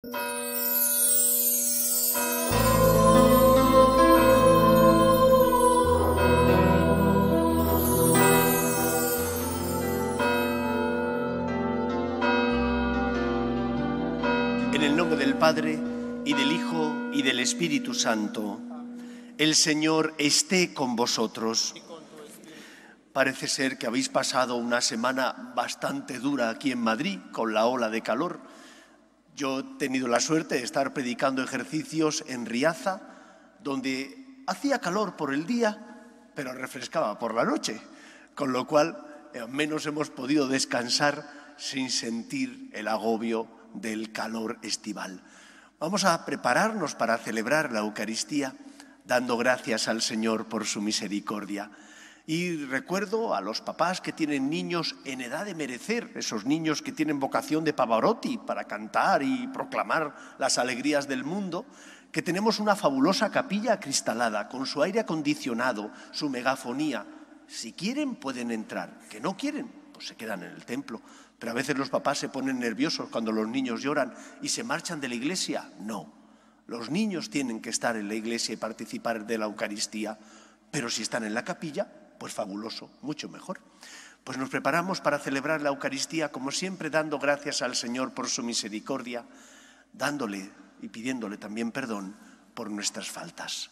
En el nombre del Padre, y del Hijo, y del Espíritu Santo, el Señor esté con vosotros. Parece ser que habéis pasado una semana bastante dura aquí en Madrid con la ola de calor. Yo he tenido la suerte de estar predicando ejercicios en Riaza, donde hacía calor por el día, pero refrescaba por la noche, con lo cual eh, al menos hemos podido descansar sin sentir el agobio del calor estival. Vamos a prepararnos para celebrar la Eucaristía dando gracias al Señor por su misericordia. Y recuerdo a los papás que tienen niños en edad de merecer, esos niños que tienen vocación de Pavarotti para cantar y proclamar las alegrías del mundo, que tenemos una fabulosa capilla acristalada con su aire acondicionado, su megafonía. Si quieren pueden entrar, que no quieren, pues se quedan en el templo. Pero a veces los papás se ponen nerviosos cuando los niños lloran y se marchan de la iglesia. No, los niños tienen que estar en la iglesia y participar de la Eucaristía, pero si están en la capilla, pues fabuloso, mucho mejor. Pues nos preparamos para celebrar la Eucaristía, como siempre, dando gracias al Señor por su misericordia, dándole y pidiéndole también perdón por nuestras faltas.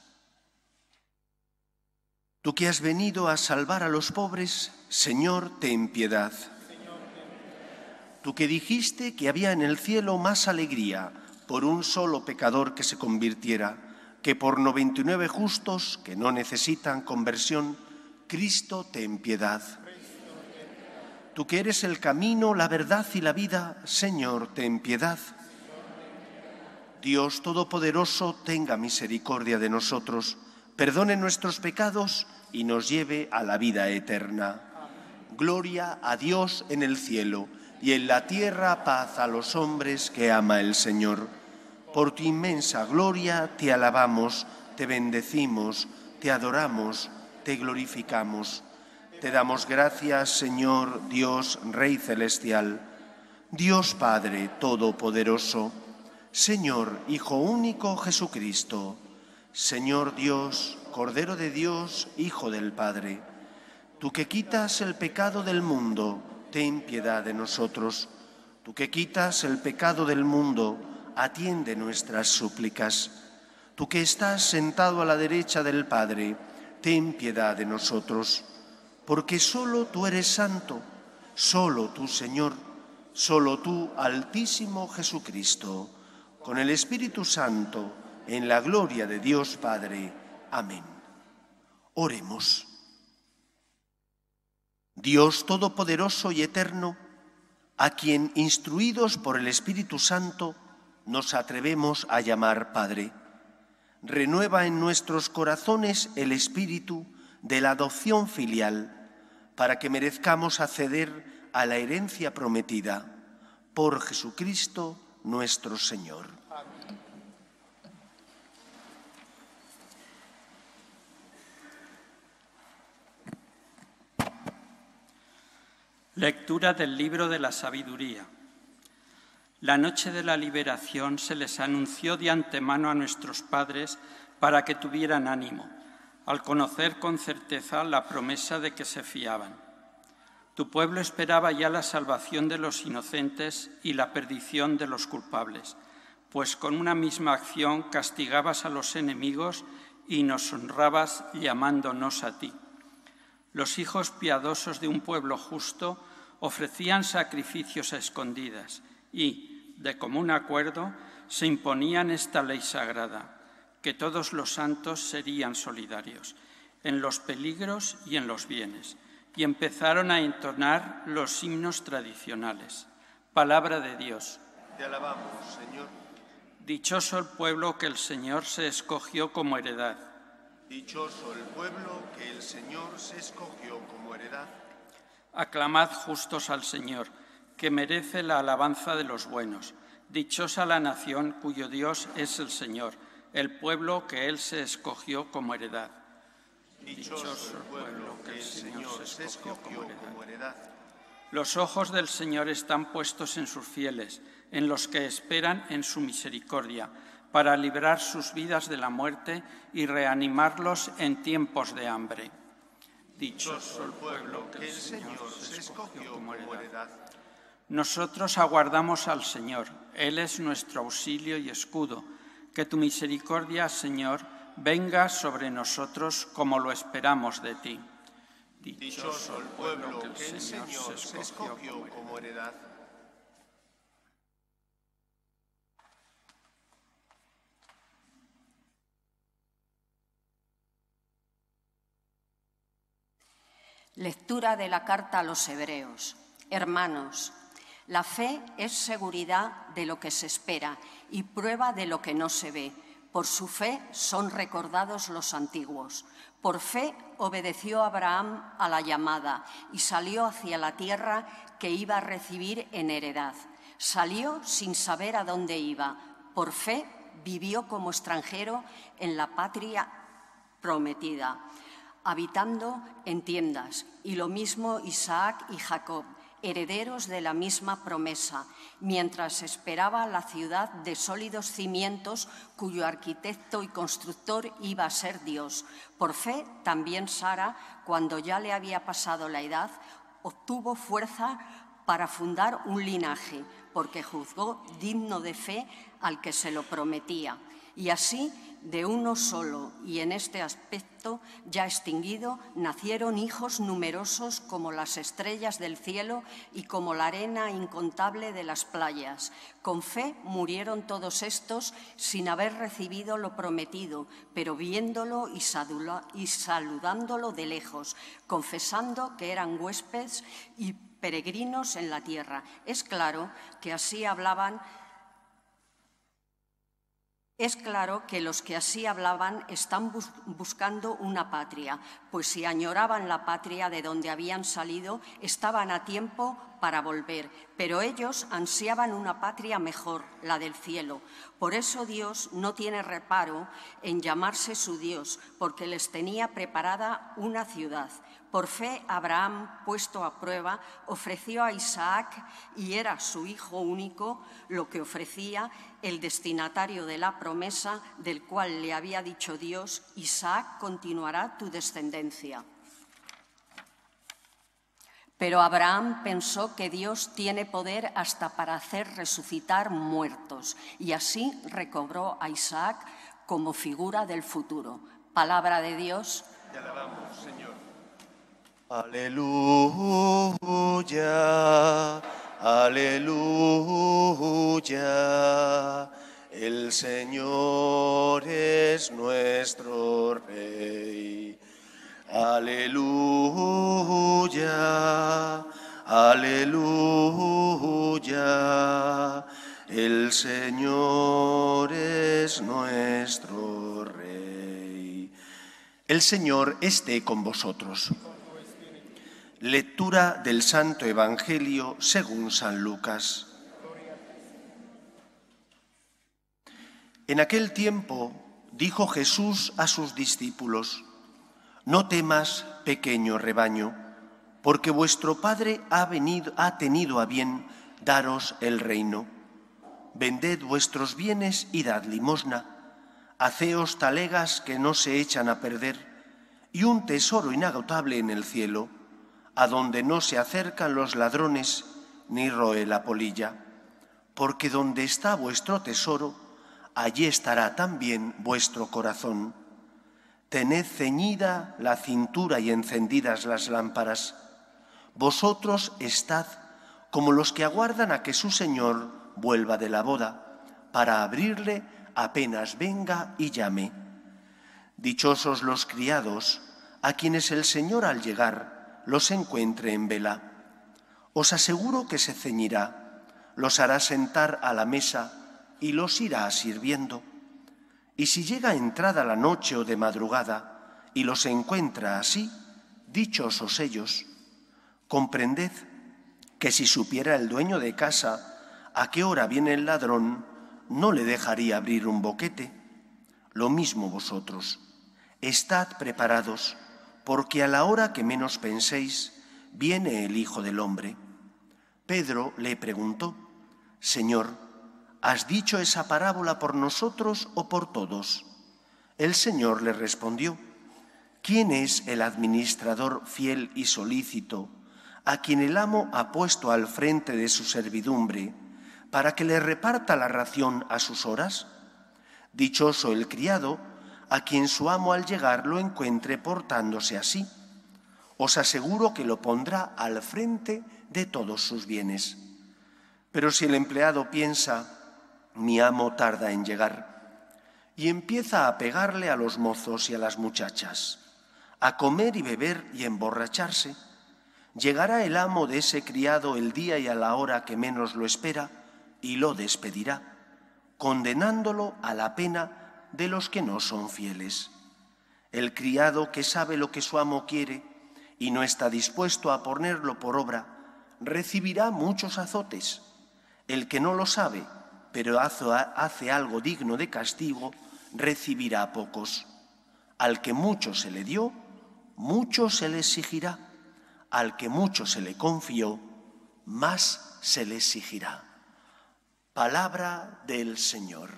Tú que has venido a salvar a los pobres, Señor, ten piedad. Tú que dijiste que había en el cielo más alegría por un solo pecador que se convirtiera, que por 99 justos que no necesitan conversión, Cristo ten piedad. Tú que eres el camino, la verdad y la vida, Señor, ten piedad. Dios Todopoderoso, tenga misericordia de nosotros, perdone nuestros pecados y nos lleve a la vida eterna. Gloria a Dios en el cielo y en la tierra paz a los hombres que ama el Señor. Por tu inmensa gloria te alabamos, te bendecimos, te adoramos, te glorificamos. Te damos gracias, Señor Dios, Rey Celestial, Dios Padre Todopoderoso, Señor Hijo único Jesucristo, Señor Dios, Cordero de Dios, Hijo del Padre, tú que quitas el pecado del mundo, ten piedad de nosotros. Tú que quitas el pecado del mundo, atiende nuestras súplicas. Tú que estás sentado a la derecha del Padre, ten piedad de nosotros, porque solo tú eres santo, solo tú, Señor, solo tú, Altísimo Jesucristo, con el Espíritu Santo, en la gloria de Dios Padre. Amén. Oremos. Dios Todopoderoso y Eterno, a quien, instruidos por el Espíritu Santo, nos atrevemos a llamar Padre, renueva en nuestros corazones el espíritu de la adopción filial, para que merezcamos acceder a la herencia prometida por Jesucristo nuestro Señor. Lectura del libro de la sabiduría. La noche de la liberación se les anunció de antemano a nuestros padres para que tuvieran ánimo, al conocer con certeza la promesa de que se fiaban. Tu pueblo esperaba ya la salvación de los inocentes y la perdición de los culpables, pues con una misma acción castigabas a los enemigos y nos honrabas llamándonos a ti. Los hijos piadosos de un pueblo justo ofrecían sacrificios a escondidas y, de común acuerdo, se imponían esta ley sagrada, que todos los santos serían solidarios en los peligros y en los bienes, y empezaron a entonar los himnos tradicionales. Palabra de Dios. Te alabamos, Señor. Dichoso el pueblo que el Señor se escogió como heredad. Dichoso el pueblo que el Señor se escogió como heredad. Aclamad justos al Señor, que merece la alabanza de los buenos. Dichosa la nación cuyo Dios es el Señor, el pueblo que Él se escogió como heredad. Dichoso el pueblo que el Señor se escogió como heredad. Los ojos del Señor están puestos en sus fieles, en los que esperan en su misericordia, para librar sus vidas de la muerte y reanimarlos en tiempos de hambre. Dichoso el pueblo que el Señor se escogió como heredad. Nosotros aguardamos al Señor, Él es nuestro auxilio y escudo. Que tu misericordia, Señor, venga sobre nosotros como lo esperamos de ti. Dichoso el pueblo que el Señor se escogió como heredad. Lectura de la carta a los Hebreos. Hermanos, la fe es seguridad de lo que se espera y prueba de lo que no se ve. Por su fe son recordados los antiguos. Por fe obedeció Abraham a la llamada y salió hacia la tierra que iba a recibir en heredad. Salió sin saber a dónde iba. Por fe vivió como extranjero en la patria prometida habitando en tiendas, y lo mismo Isaac y Jacob, herederos de la misma promesa, mientras esperaba la ciudad de sólidos cimientos cuyo arquitecto y constructor iba a ser Dios. Por fe, también Sara, cuando ya le había pasado la edad, obtuvo fuerza para fundar un linaje, porque juzgó digno de fe al que se lo prometía. Y así de uno solo y en este aspecto ya extinguido, nacieron hijos numerosos como las estrellas del cielo y como la arena incontable de las playas. Con fe murieron todos estos sin haber recibido lo prometido, pero viéndolo y, saludándolo de lejos, confesando que eran huéspedes y peregrinos en la tierra. Es claro que así hablaban es claro que los que así hablaban están buscando una patria, pues si añoraban la patria de donde habían salido, estaban a tiempo para volver, pero ellos ansiaban una patria mejor, la del cielo. Por eso Dios no tiene reparo en llamarse su Dios, porque les tenía preparada una ciudad. Por fe, Abraham, puesto a prueba, ofreció a Isaac, y era su hijo único, lo que ofrecía el destinatario de la promesa del cual le había dicho Dios, Isaac continuará tu descendencia. Pero Abraham pensó que Dios tiene poder hasta para hacer resucitar muertos, y así recobró a Isaac como figura del futuro. Palabra de Dios. Te alabamos, Señor. Aleluya, aleluya. El Señor es nuestro Rey. Aleluya, aleluya. El Señor es nuestro Rey. El Señor esté con vosotros. Lectura del Santo Evangelio según San Lucas. En aquel tiempo dijo Jesús a sus discípulos, No temas, pequeño rebaño, porque vuestro Padre ha, venido, ha tenido a bien daros el reino. Vended vuestros bienes y dad limosna, haceos talegas que no se echan a perder, y un tesoro inagotable en el cielo a donde no se acercan los ladrones ni roe la polilla, porque donde está vuestro tesoro, allí estará también vuestro corazón. Tened ceñida la cintura y encendidas las lámparas. Vosotros estad como los que aguardan a que su Señor vuelva de la boda, para abrirle apenas venga y llame. Dichosos los criados, a quienes el Señor al llegar los encuentre en vela. Os aseguro que se ceñirá, los hará sentar a la mesa y los irá sirviendo. Y si llega entrada la noche o de madrugada y los encuentra así, dichosos ellos, comprended que si supiera el dueño de casa a qué hora viene el ladrón, no le dejaría abrir un boquete. Lo mismo vosotros, estad preparados porque a la hora que menos penséis, viene el Hijo del Hombre. Pedro le preguntó, Señor, ¿has dicho esa parábola por nosotros o por todos? El Señor le respondió, ¿quién es el administrador fiel y solícito a quien el amo ha puesto al frente de su servidumbre para que le reparta la ración a sus horas? Dichoso el criado a quien su amo al llegar lo encuentre portándose así. Os aseguro que lo pondrá al frente de todos sus bienes. Pero si el empleado piensa, mi amo tarda en llegar, y empieza a pegarle a los mozos y a las muchachas, a comer y beber y emborracharse, llegará el amo de ese criado el día y a la hora que menos lo espera y lo despedirá, condenándolo a la pena de los que no son fieles. El criado que sabe lo que su amo quiere y no está dispuesto a ponerlo por obra, recibirá muchos azotes. El que no lo sabe, pero hace algo digno de castigo, recibirá pocos. Al que mucho se le dio, mucho se le exigirá. Al que mucho se le confió, más se le exigirá. Palabra del Señor.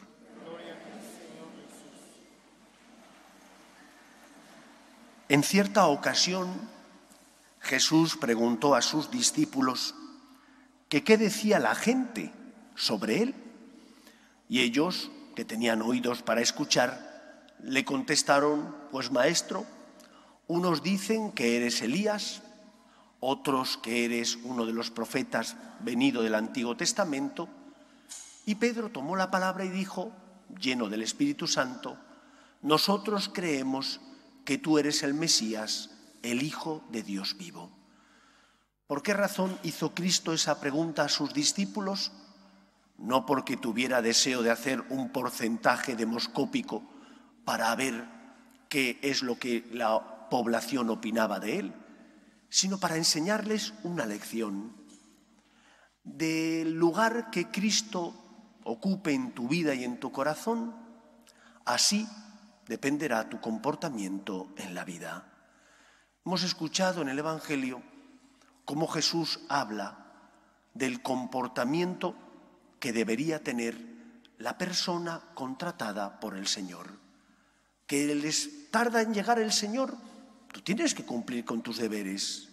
En cierta ocasión, Jesús preguntó a sus discípulos que qué decía la gente sobre él. Y ellos que tenían oídos para escuchar, le contestaron, pues maestro, unos dicen que eres Elías, otros que eres uno de los profetas venido del Antiguo Testamento. Y Pedro tomó la palabra y dijo, lleno del Espíritu Santo, nosotros creemos que tú eres el Mesías, el Hijo de Dios vivo. ¿Por qué razón hizo Cristo esa pregunta a sus discípulos? No porque tuviera deseo de hacer un porcentaje demoscópico para ver qué es lo que la población opinaba de él, sino para enseñarles una lección del lugar que Cristo ocupe en tu vida y en tu corazón, así dependerá tu comportamiento en la vida. Hemos escuchado en el Evangelio cómo Jesús habla del comportamiento que debería tener la persona contratada por el Señor. Que les tarda en llegar el Señor, tú tienes que cumplir con tus deberes.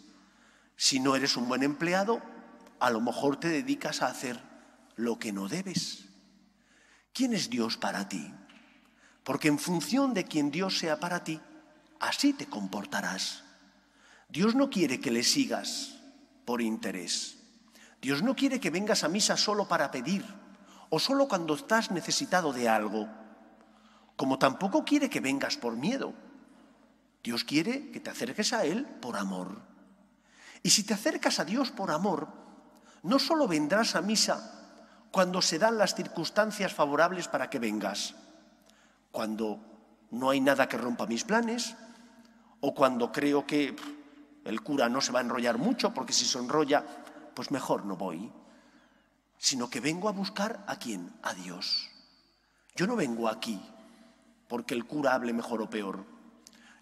Si no eres un buen empleado, a lo mejor te dedicas a hacer lo que no debes. ¿Quién es Dios para ti? Porque en función de quien Dios sea para ti, así te comportarás. Dios no quiere que le sigas por interés. Dios no quiere que vengas a misa solo para pedir o solo cuando estás necesitado de algo, como tampoco quiere que vengas por miedo. Dios quiere que te acerques a Él por amor. Y si te acercas a Dios por amor, no solo vendrás a misa cuando se dan las circunstancias favorables para que vengas, cuando no hay nada que rompa mis planes, o cuando creo que el cura no se va a enrollar mucho, porque si se enrolla pues mejor no voy, sino que vengo a buscar a quién, a Dios. Yo no vengo aquí porque el cura hable mejor o peor.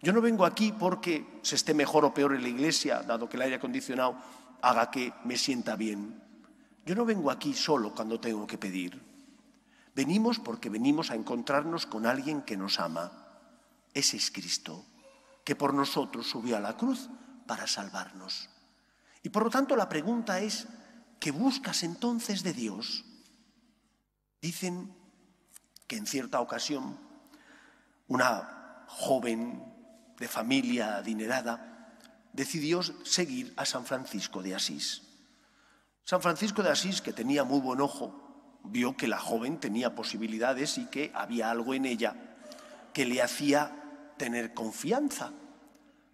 Yo no vengo aquí porque se esté mejor o peor en la iglesia, dado que el aire acondicionado haga que me sienta bien. Yo no vengo aquí solo cuando tengo que pedir. Venimos porque venimos a encontrarnos con alguien que nos ama. Ese es Cristo, que por nosotros subió a la cruz para salvarnos. Y por lo tanto la pregunta es, ¿qué buscas entonces de Dios? Dicen que en cierta ocasión una joven de familia adinerada decidió seguir a San Francisco de Asís. San Francisco de Asís, que tenía muy buen ojo, vio que la joven tenía posibilidades y que había algo en ella que le hacía tener confianza.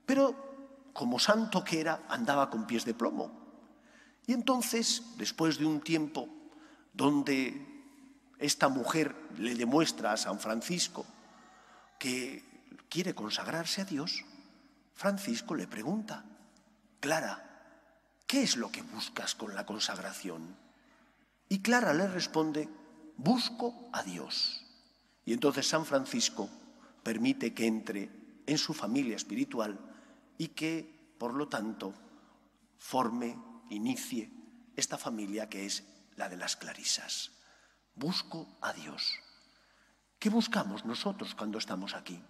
Pero como santo que era, andaba con pies de plomo. Y entonces, después de un tiempo donde esta mujer le demuestra a San Francisco que quiere consagrarse a Dios, Francisco le pregunta, Clara, ¿qué es lo que buscas con la consagración? Y Clara le responde, busco a Dios. Y entonces San Francisco permite que entre en su familia espiritual y que, por lo tanto, forme, inicie esta familia que es la de las clarisas. Busco a Dios. ¿Qué buscamos nosotros cuando estamos aquí?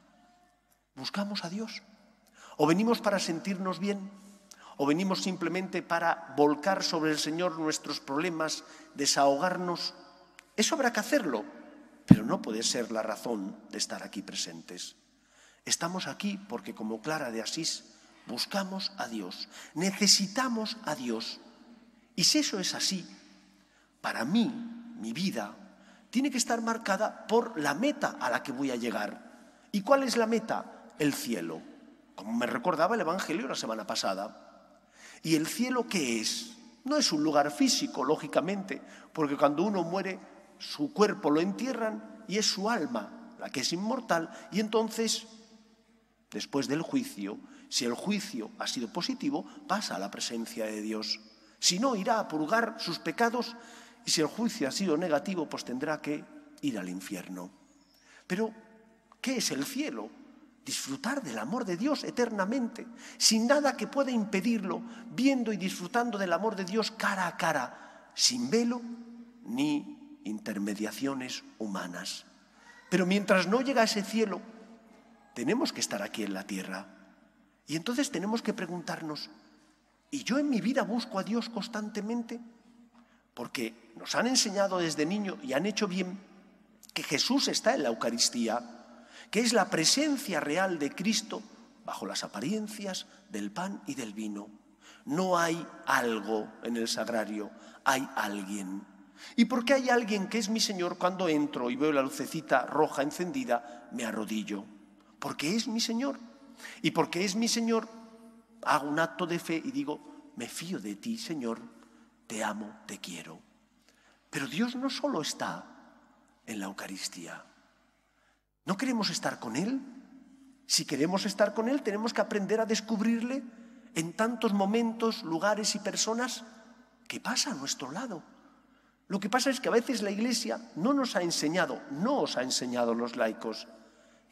¿Buscamos a Dios? ¿O venimos para sentirnos bien? ¿O venimos simplemente para volcar sobre el Señor nuestros problemas, desahogarnos? Eso habrá que hacerlo, pero no puede ser la razón de estar aquí presentes. Estamos aquí porque, como Clara de Asís, buscamos a Dios, necesitamos a Dios. Y si eso es así, para mí, mi vida, tiene que estar marcada por la meta a la que voy a llegar. ¿Y cuál es la meta? El cielo como me recordaba el Evangelio la semana pasada. ¿Y el cielo qué es? No es un lugar físico, lógicamente, porque cuando uno muere, su cuerpo lo entierran y es su alma la que es inmortal. Y entonces, después del juicio, si el juicio ha sido positivo, pasa a la presencia de Dios. Si no, irá a purgar sus pecados y si el juicio ha sido negativo, pues tendrá que ir al infierno. Pero, ¿qué es el cielo? disfrutar del amor de Dios eternamente, sin nada que pueda impedirlo, viendo y disfrutando del amor de Dios cara a cara, sin velo ni intermediaciones humanas. Pero mientras no llega a ese cielo, tenemos que estar aquí en la tierra. Y entonces tenemos que preguntarnos, ¿y yo en mi vida busco a Dios constantemente? Porque nos han enseñado desde niño y han hecho bien que Jesús está en la Eucaristía que es la presencia real de Cristo bajo las apariencias del pan y del vino. No hay algo en el sagrario, hay alguien. ¿Y por qué hay alguien que es mi Señor cuando entro y veo la lucecita roja encendida, me arrodillo? Porque es mi Señor. Y porque es mi Señor, hago un acto de fe y digo, me fío de ti, Señor, te amo, te quiero. Pero Dios no solo está en la Eucaristía. ¿No queremos estar con Él? Si queremos estar con Él, tenemos que aprender a descubrirle en tantos momentos, lugares y personas que pasa a nuestro lado. Lo que pasa es que a veces la Iglesia no nos ha enseñado, no os ha enseñado los laicos,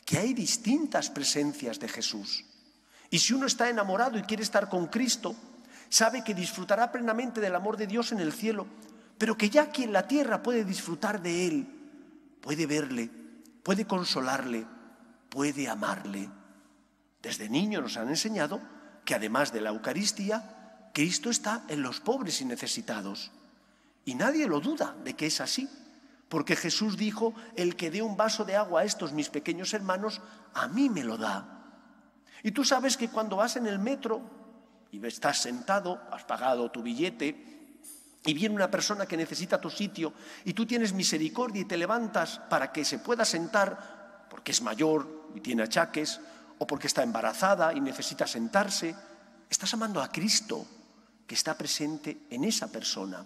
que hay distintas presencias de Jesús. Y si uno está enamorado y quiere estar con Cristo, sabe que disfrutará plenamente del amor de Dios en el cielo, pero que ya aquí en la tierra puede disfrutar de Él, puede verle, puede consolarle, puede amarle. Desde niño nos han enseñado que además de la Eucaristía, Cristo está en los pobres y necesitados. Y nadie lo duda de que es así, porque Jesús dijo, el que dé un vaso de agua a estos mis pequeños hermanos, a mí me lo da. Y tú sabes que cuando vas en el metro y estás sentado, has pagado tu billete, y viene una persona que necesita tu sitio y tú tienes misericordia y te levantas para que se pueda sentar porque es mayor y tiene achaques o porque está embarazada y necesita sentarse, estás amando a Cristo que está presente en esa persona.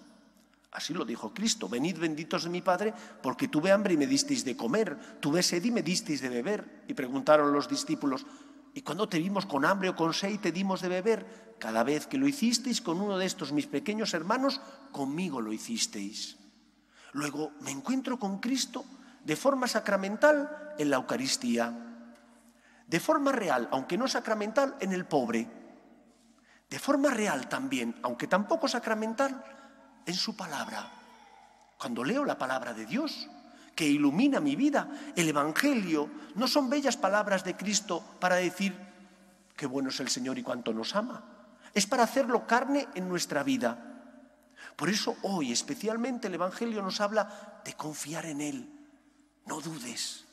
Así lo dijo Cristo, venid benditos de mi Padre, porque tuve hambre y me disteis de comer, tuve sed y me disteis de beber. Y preguntaron los discípulos, ¿y cuando te vimos con hambre o con sed y te dimos de beber? Cada vez que lo hicisteis con uno de estos mis pequeños hermanos, conmigo lo hicisteis. Luego me encuentro con Cristo de forma sacramental en la Eucaristía, de forma real, aunque no sacramental, en el pobre, de forma real también, aunque tampoco sacramental, en su palabra. Cuando leo la palabra de Dios, que ilumina mi vida, el Evangelio, no son bellas palabras de Cristo para decir qué bueno es el Señor y cuánto nos ama es para hacerlo carne en nuestra vida. Por eso hoy especialmente el Evangelio nos habla de confiar en Él. No dudes,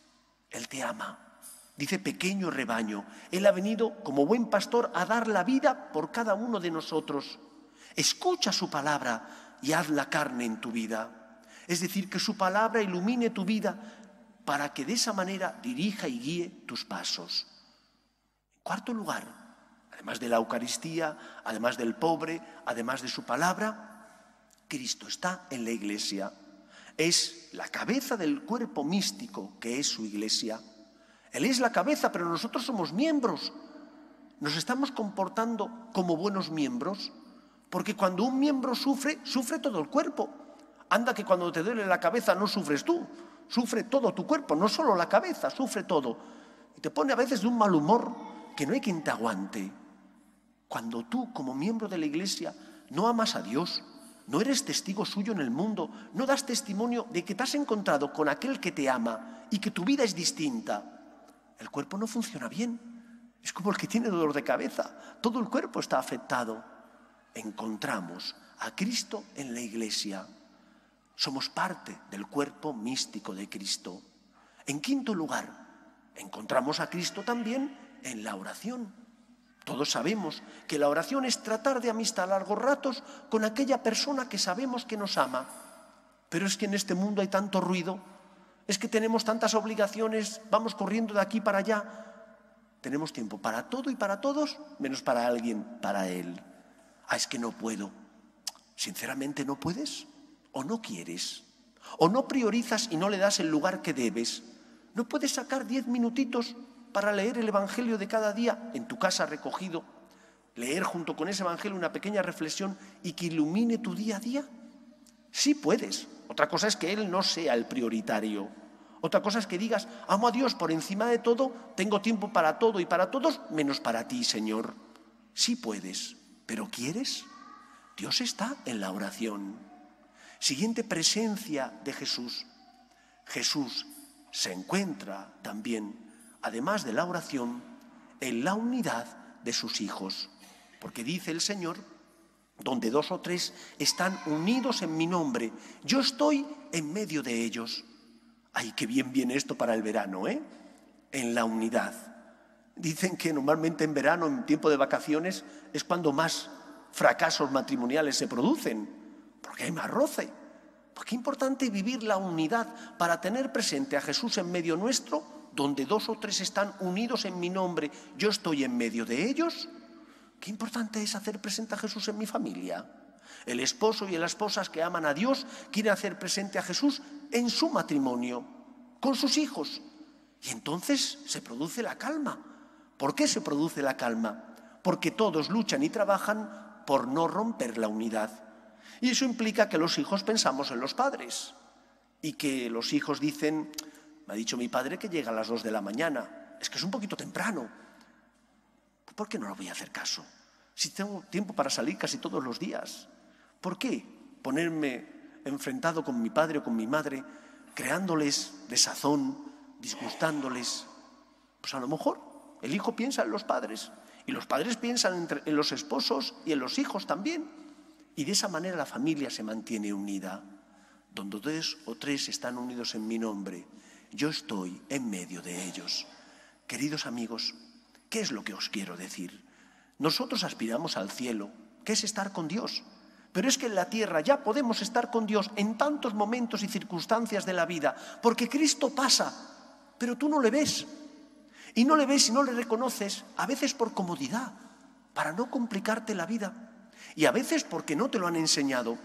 Él te ama. Dice pequeño rebaño, Él ha venido como buen pastor a dar la vida por cada uno de nosotros. Escucha su palabra y haz la carne en tu vida. Es decir, que su palabra ilumine tu vida para que de esa manera dirija y guíe tus pasos. En cuarto lugar, además de la Eucaristía, además del pobre, además de su palabra, Cristo está en la iglesia. Es la cabeza del cuerpo místico que es su iglesia. Él es la cabeza, pero nosotros somos miembros. Nos estamos comportando como buenos miembros, porque cuando un miembro sufre, sufre todo el cuerpo. Anda que cuando te duele la cabeza no sufres tú, sufre todo tu cuerpo, no solo la cabeza, sufre todo. Y te pone a veces de un mal humor que no hay quien te aguante. Cuando tú, como miembro de la Iglesia, no amas a Dios, no eres testigo suyo en el mundo, no das testimonio de que te has encontrado con aquel que te ama y que tu vida es distinta, el cuerpo no funciona bien. Es como el que tiene dolor de cabeza. Todo el cuerpo está afectado. Encontramos a Cristo en la iglesia. Somos parte del cuerpo místico de Cristo. En quinto lugar, encontramos a Cristo también en la oración. Todos sabemos que la oración es tratar de amistad a largos ratos con aquella persona que sabemos que nos ama. Pero es que en este mundo hay tanto ruido, es que tenemos tantas obligaciones, vamos corriendo de aquí para allá. Tenemos tiempo para todo y para todos, menos para alguien, para Él. Ah, es que no puedo. Sinceramente no puedes o no quieres. O no priorizas y no le das el lugar que debes. No puedes sacar diez minutitos para leer el Evangelio de cada día en tu casa recogido, leer junto con ese Evangelio una pequeña reflexión y que ilumine tu día a día. Sí puedes. Otra cosa es que Él no sea el prioritario. Otra cosa es que digas, amo a Dios por encima de todo, tengo tiempo para todo y para todos, menos para ti, Señor. Sí puedes, pero ¿quieres? Dios está en la oración. Siguiente presencia de Jesús. Jesús se encuentra también, además de la oración, en la unidad de sus hijos. Porque dice el Señor, donde dos o tres están unidos en mi nombre, yo estoy en medio de ellos. Ay, qué bien viene esto para el verano, ¿eh? En la unidad. Dicen que normalmente en verano, en tiempo de vacaciones, es cuando más fracasos matrimoniales se producen, porque hay más roce. Porque es importante vivir la unidad para tener presente a Jesús en medio nuestro, donde dos o tres están unidos en mi nombre, yo estoy en medio de ellos. Qué importante es hacer presente a Jesús en mi familia. El esposo y las esposas que aman a Dios quieren hacer presente a Jesús en su matrimonio, con sus hijos. Y entonces se produce la calma. ¿Por qué se produce la calma? Porque todos luchan y trabajan por no romper la unidad. Y eso implica que los hijos pensamos en los padres y que los hijos dicen, me ha dicho mi padre que llega a las dos de la mañana, es que es un poquito temprano. ¿Por qué no lo voy a hacer caso? Si tengo tiempo para salir casi todos los días. ¿Por qué ponerme enfrentado con mi padre o con mi madre, creándoles desazón, disgustándoles? Pues a lo mejor el hijo piensa en los padres y los padres piensan en los esposos y en los hijos también. Y de esa manera la familia se mantiene unida. Donde dos o tres están unidos en mi nombre, yo estoy en medio de ellos. Queridos amigos, ¿qué es lo que os quiero decir? Nosotros aspiramos al cielo, que es estar con Dios. Pero es que en la tierra ya podemos estar con Dios en tantos momentos y circunstancias de la vida, porque Cristo pasa, pero tú no le ves. Y no le ves y no le reconoces, a veces por comodidad, para no complicarte la vida, y a veces porque no te lo han enseñado.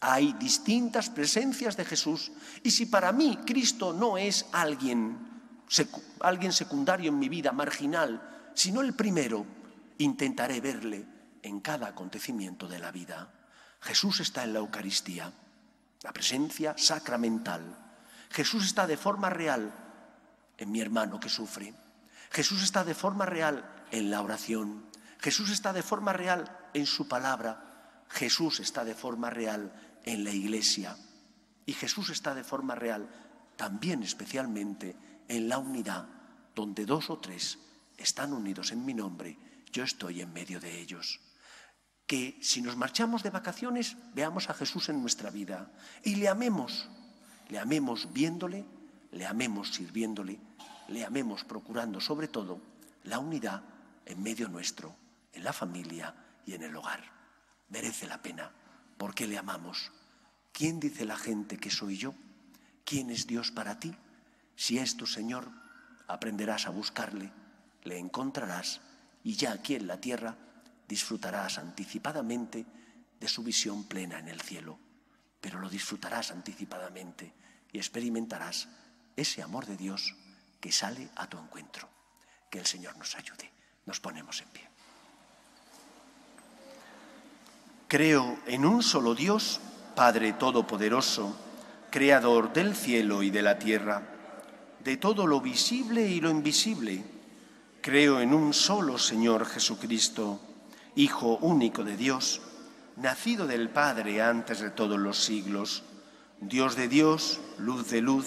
Hay distintas presencias de Jesús, y si para mí Cristo no es alguien, alguien secundario en mi vida, marginal, sino el primero, intentaré verle en cada acontecimiento de la vida. Jesús está en la Eucaristía, la presencia sacramental. Jesús está de forma real en mi hermano que sufre. Jesús está de forma real en la oración. Jesús está de forma real en su palabra. Jesús está de forma real en la iglesia. Y Jesús está de forma real también especialmente en la unidad, donde dos o tres están unidos en mi nombre, yo estoy en medio de ellos que si nos marchamos de vacaciones veamos a Jesús en nuestra vida y le amemos, le amemos viéndole, le amemos sirviéndole, le amemos procurando sobre todo la unidad en medio nuestro, en la familia y en el hogar. Merece la pena porque le amamos. ¿Quién dice la gente que soy yo? ¿Quién es Dios para ti? Si es tu Señor, aprenderás a buscarle, le encontrarás y ya aquí en la tierra disfrutarás anticipadamente de su visión plena en el cielo, pero lo disfrutarás anticipadamente y experimentarás ese amor de Dios que sale a tu encuentro. Que el Señor nos ayude. Nos ponemos en pie. Creo en un solo Dios, Padre Todopoderoso, Creador del cielo y de la tierra, de todo lo visible y lo invisible. Creo en un solo Señor Jesucristo Hijo único de Dios, nacido del Padre antes de todos los siglos, Dios de Dios, luz de luz,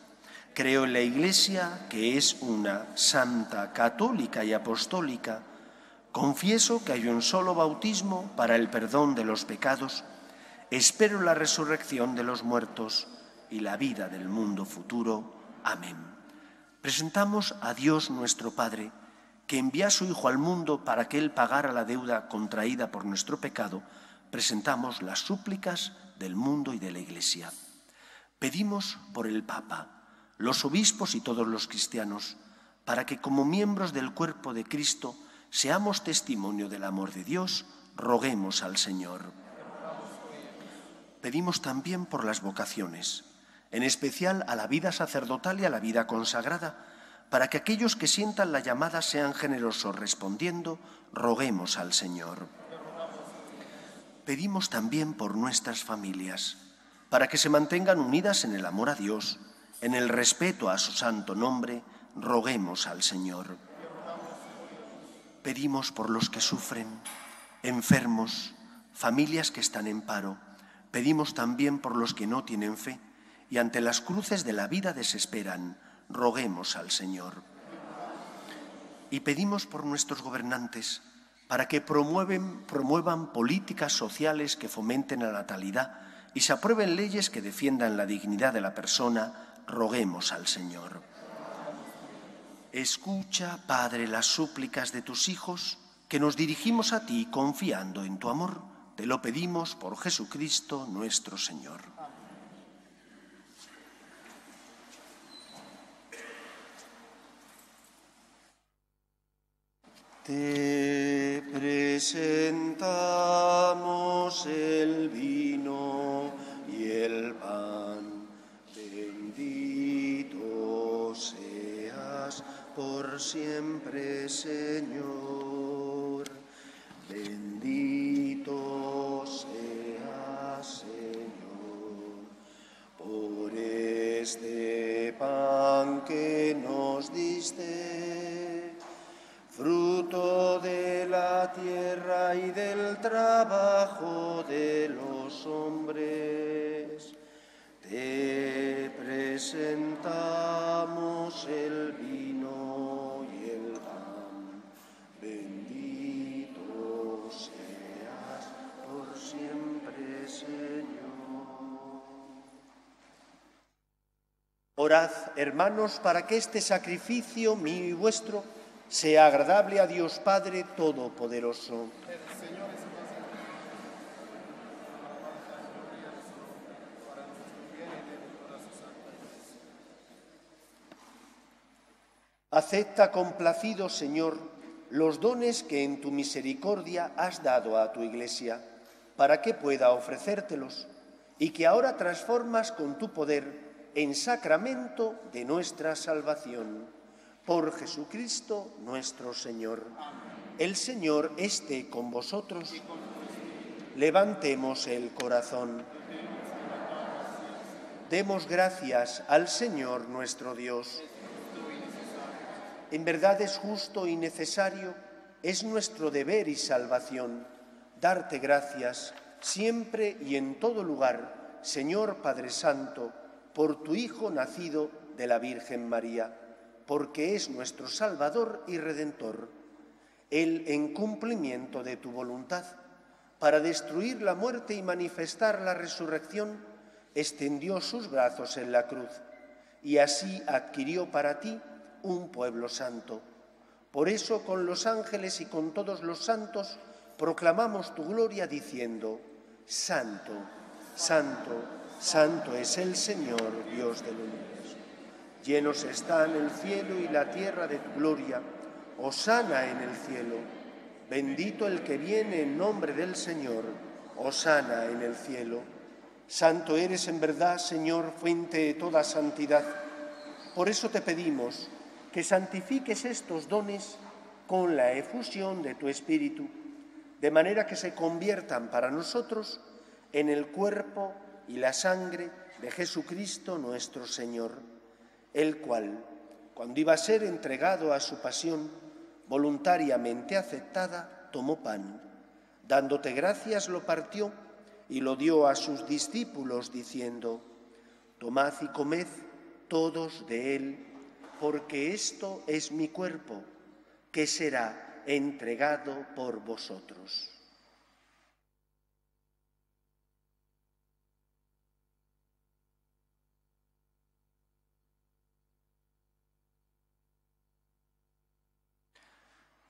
Creo en la Iglesia, que es una santa, católica y apostólica. Confieso que hay un solo bautismo para el perdón de los pecados. Espero la resurrección de los muertos y la vida del mundo futuro. Amén. Presentamos a Dios nuestro Padre, que envía a su Hijo al mundo para que Él pagara la deuda contraída por nuestro pecado. Presentamos las súplicas del mundo y de la Iglesia. Pedimos por el Papa, los obispos y todos los cristianos, para que como miembros del cuerpo de Cristo seamos testimonio del amor de Dios, roguemos al Señor. Pedimos también por las vocaciones en especial a la vida sacerdotal y a la vida consagrada, para que aquellos que sientan la llamada sean generosos respondiendo, roguemos al Señor. Pedimos también por nuestras familias, para que se mantengan unidas en el amor a Dios, en el respeto a su santo nombre, roguemos al Señor. Pedimos por los que sufren, enfermos, familias que están en paro. Pedimos también por los que no tienen fe y ante las cruces de la vida desesperan, roguemos al Señor. Y pedimos por nuestros gobernantes para que promuevan políticas sociales que fomenten la natalidad y se aprueben leyes que defiendan la dignidad de la persona, roguemos al Señor. Escucha, Padre, las súplicas de tus hijos, que nos dirigimos a ti confiando en tu amor. Te lo pedimos por Jesucristo nuestro Señor. Te presentamos el vino y el siempre, Señor. Bendito seas, Señor, por este pan que nos diste fruto de la tierra y del trabajo de los hombres. Te presentamos el vino hermanos, para que este sacrificio mío y vuestro sea agradable a Dios Padre Todopoderoso. Acepta complacido, Señor, los dones que en tu misericordia has dado a tu Iglesia, para que pueda ofrecértelos, y que ahora transformas con tu poder en sacramento de nuestra salvación por Jesucristo nuestro Señor. El Señor esté con vosotros. Levantemos el corazón. Demos gracias al Señor nuestro Dios. En verdad es justo y necesario, es nuestro deber y salvación, darte gracias siempre y en todo lugar, Señor Padre Santo, por tu Hijo nacido de la Virgen María porque es nuestro Salvador y Redentor. Él, en cumplimiento de tu voluntad, para destruir la muerte y manifestar la resurrección, extendió sus brazos en la cruz y así adquirió para ti un pueblo santo. Por eso con los ángeles y con todos los santos proclamamos tu gloria diciendo, Santo, Santo, Santo es el Señor, Dios del universo. Llenos están el cielo y la tierra de tu gloria, Osana en el cielo. Bendito el que viene en nombre del Señor, Osana en el cielo. Santo eres en verdad, Señor, fuente de toda santidad. Por eso te pedimos que santifiques estos dones con la efusión de tu Espíritu, de manera que se conviertan para nosotros en el cuerpo y la sangre de Jesucristo nuestro Señor, el cual, cuando iba a ser entregado a su pasión, voluntariamente aceptada, tomó pan. Dándote gracias lo partió y lo dio a sus discípulos diciendo, Tomad y comed todos de él, porque esto es mi cuerpo, que será entregado por vosotros.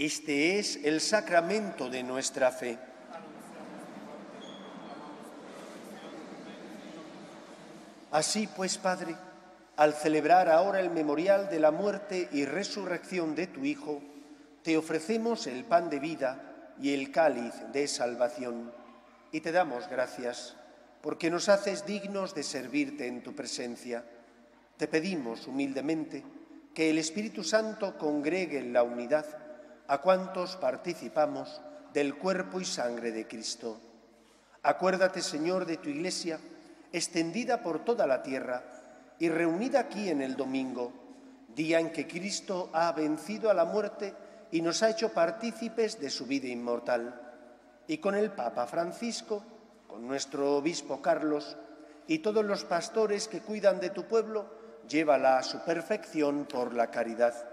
Este es el sacramento de nuestra fe. Así pues, Padre, al celebrar ahora el memorial de la muerte y resurrección de tu Hijo, te ofrecemos el pan de vida y el cáliz de salvación, y te damos gracias porque nos haces dignos de servirte en tu presencia. Te pedimos humildemente que el Espíritu Santo congregue en la unidad a cuantos participamos del cuerpo y sangre de Cristo. Acuérdate, Señor, de tu Iglesia, extendida por toda la tierra y reunida aquí en el domingo, día en que Cristo ha vencido a la muerte y nos ha hecho partícipes de su vida inmortal. Y con el Papa Francisco, con nuestro obispo Carlos y todos los pastores que cuidan de tu pueblo, llévala a su perfección por la caridad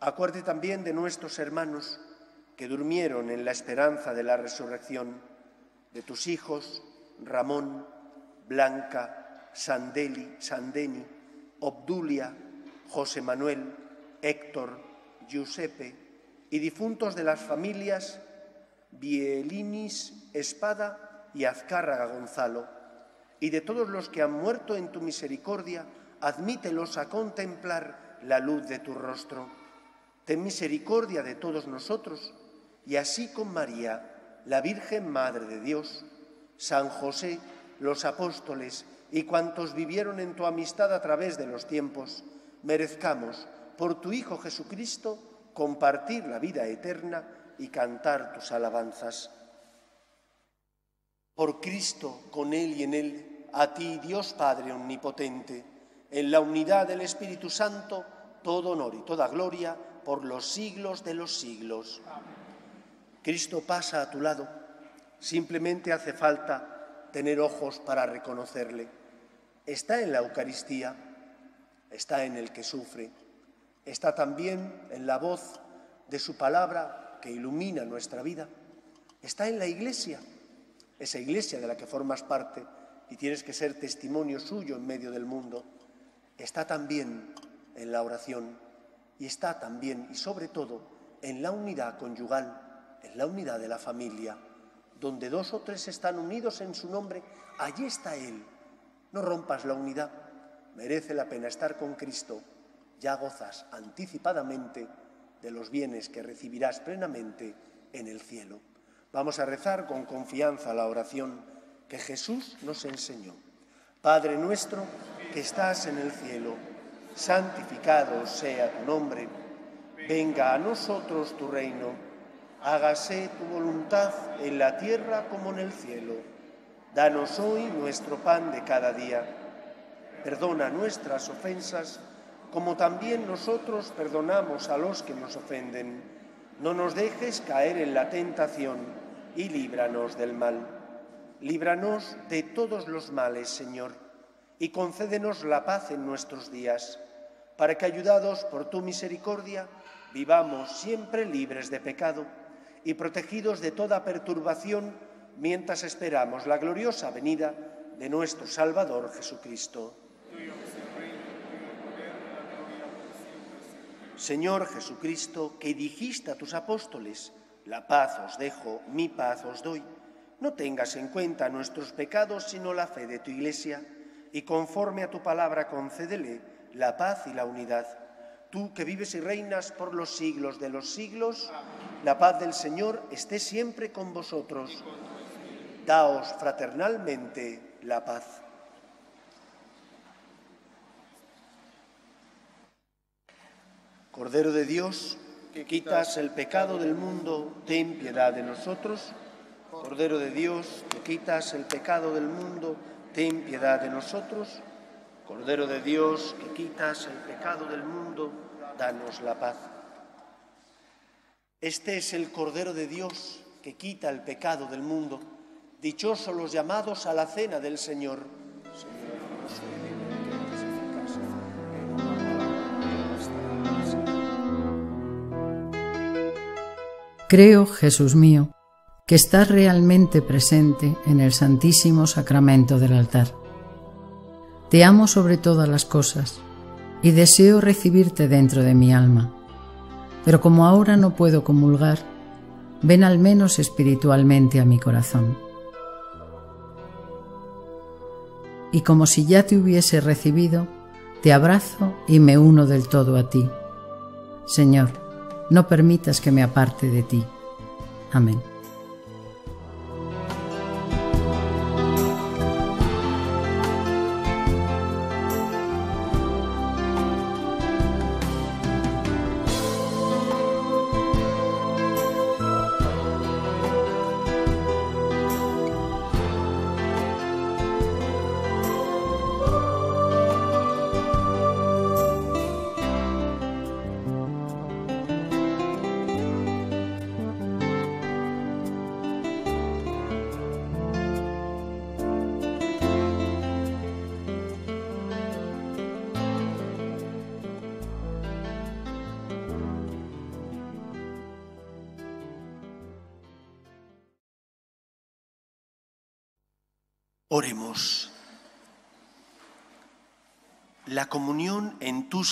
Acuerde también de nuestros hermanos que durmieron en la esperanza de la resurrección, de tus hijos Ramón, Blanca, Sandeli, Sandeni, Obdulia, José Manuel, Héctor, Giuseppe y difuntos de las familias Bielinis, Espada y Azcárraga Gonzalo, y de todos los que han muerto en tu misericordia, admítelos a contemplar la luz de tu rostro ten misericordia de todos nosotros, y así con María, la Virgen Madre de Dios, San José, los apóstoles y cuantos vivieron en tu amistad a través de los tiempos, merezcamos, por tu Hijo Jesucristo, compartir la vida eterna y cantar tus alabanzas. Por Cristo, con Él y en Él, a ti, Dios Padre Omnipotente, en la unidad del Espíritu Santo, todo honor y toda gloria, por los siglos de los siglos. Cristo pasa a tu lado, simplemente hace falta tener ojos para reconocerle. Está en la Eucaristía, está en el que sufre, está también en la voz de su palabra que ilumina nuestra vida, está en la iglesia, esa iglesia de la que formas parte y tienes que ser testimonio suyo en medio del mundo, está también en la oración y está también y sobre todo en la unidad conyugal, en la unidad de la familia, donde dos o tres están unidos en su nombre, allí está Él. No rompas la unidad, merece la pena estar con Cristo, ya gozas anticipadamente de los bienes que recibirás plenamente en el cielo. Vamos a rezar con confianza la oración que Jesús nos enseñó. Padre nuestro, que estás en el cielo, santificado sea tu nombre. Venga a nosotros tu reino. Hágase tu voluntad en la tierra como en el cielo. Danos hoy nuestro pan de cada día. Perdona nuestras ofensas como también nosotros perdonamos a los que nos ofenden. No nos dejes caer en la tentación y líbranos del mal. Líbranos de todos los males, Señor, y concédenos la paz en nuestros días, para que, ayudados por tu misericordia, vivamos siempre libres de pecado y protegidos de toda perturbación mientras esperamos la gloriosa venida de nuestro Salvador Jesucristo. Señor Jesucristo, que dijiste a tus apóstoles, la paz os dejo, mi paz os doy, no tengas en cuenta nuestros pecados, sino la fe de tu Iglesia, y conforme a tu palabra concédele la paz y la unidad. Tú que vives y reinas por los siglos de los siglos, la paz del Señor esté siempre con vosotros. Daos fraternalmente la paz. Cordero de Dios, que quitas el pecado del mundo, ten piedad de nosotros. Cordero de Dios, que quitas el pecado del mundo, ten piedad de nosotros. Cordero de Dios, que quitas el pecado del mundo, danos la paz. Este es el Cordero de Dios que quita el pecado del mundo. Dichosos los llamados a la cena del Señor. Creo, Jesús mío, que estás realmente presente en el Santísimo Sacramento del altar. Te amo sobre todas las cosas y deseo recibirte dentro de mi alma. Pero como ahora no puedo comulgar, ven al menos espiritualmente a mi corazón. Y como si ya te hubiese recibido, te abrazo y me uno del todo a ti. Señor, no permitas que me aparte de ti. Amén.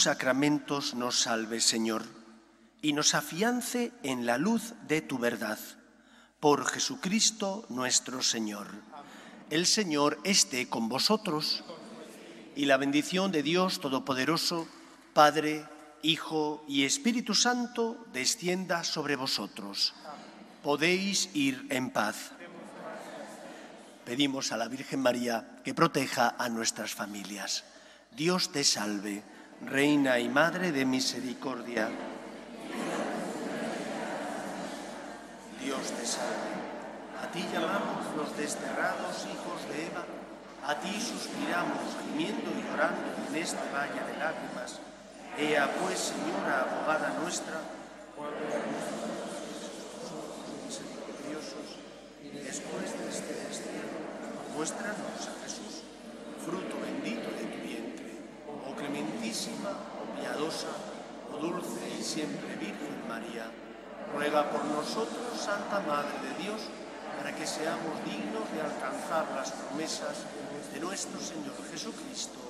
Sacramentos nos salve, Señor, y nos afiance en la luz de tu verdad. Por Jesucristo nuestro Señor. El Señor esté con vosotros y la bendición de Dios Todopoderoso, Padre, Hijo y Espíritu Santo, descienda sobre vosotros. Podéis ir en paz pedimos a la Virgen María que proteja a nuestras familias. Dios te salve, Reina y Madre de Misericordia. Dios te salve. A ti llamamos los desterrados hijos de Eva, a ti suspiramos gimiendo y llorando en este valle de lágrimas. Ea pues, Señora, abogada nuestra, misericordiosos, y después de este destierro, muéstranos a Jesús, fruto bendito de clementísima, oh piadosa, oh dulce y siempre Virgen María, ruega por nosotros, Santa Madre de Dios, para que seamos dignos de alcanzar las promesas de nuestro Señor Jesucristo.